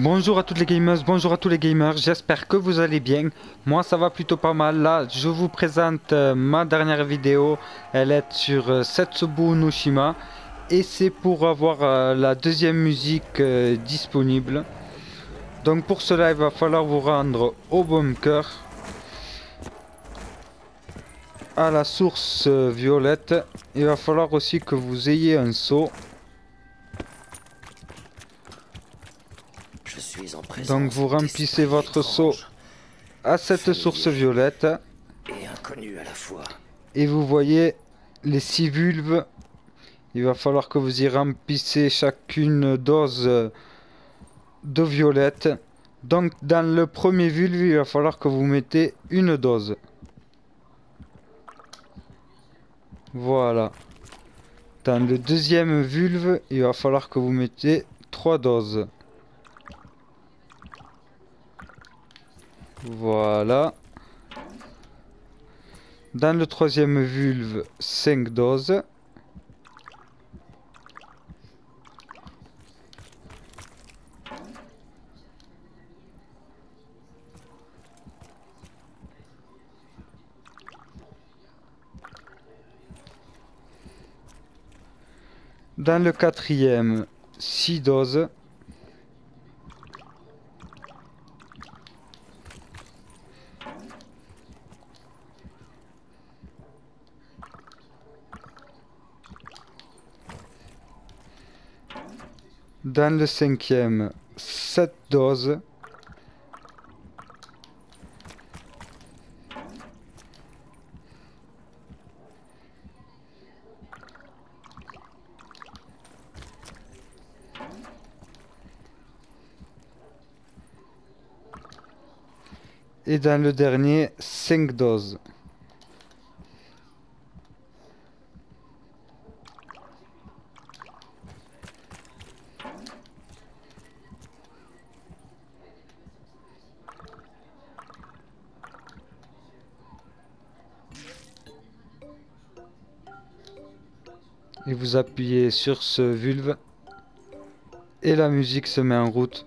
Bonjour à toutes les gamers, bonjour à tous les gamers, j'espère que vous allez bien. Moi ça va plutôt pas mal. Là je vous présente euh, ma dernière vidéo. Elle est sur euh, Setsubu Noshima. Et c'est pour avoir euh, la deuxième musique disponible. Donc pour cela il va falloir vous rendre au bunker. À la source violette. Il va falloir aussi que vous ayez un seau. Je suis en présence Donc vous remplissez votre seau à cette source violette. Et à la fois. Et vous voyez les six vulves. Il va falloir que vous y remplissez chacune dose de violette. Donc dans le premier vulve, il va falloir que vous mettez une dose. Voilà. Dans le deuxième vulve, il va falloir que vous mettez trois doses. Voilà. Dans le troisième vulve, 5 doses. Dans le quatrième, 6 doses. Dans le cinquième, 7 doses. Et dans le dernier, 5 doses. Et vous appuyez sur ce vulve. Et la musique se met en route.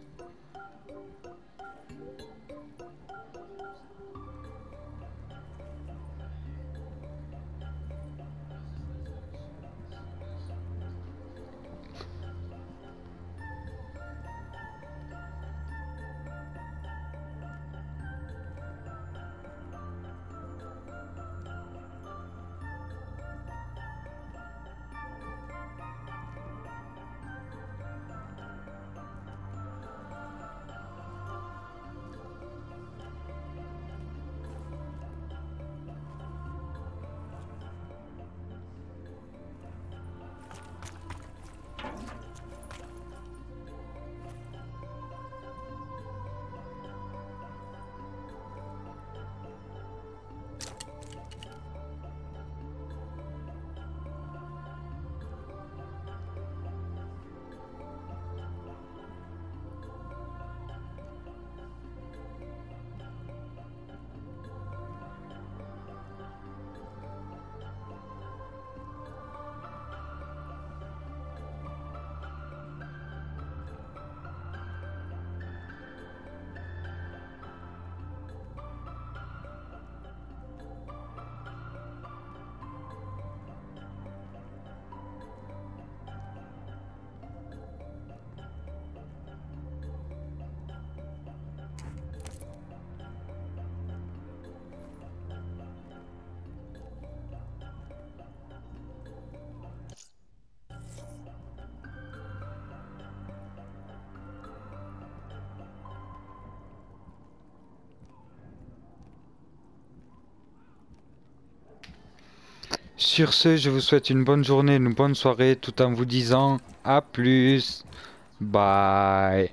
Sur ce, je vous souhaite une bonne journée, une bonne soirée, tout en vous disant à plus. Bye.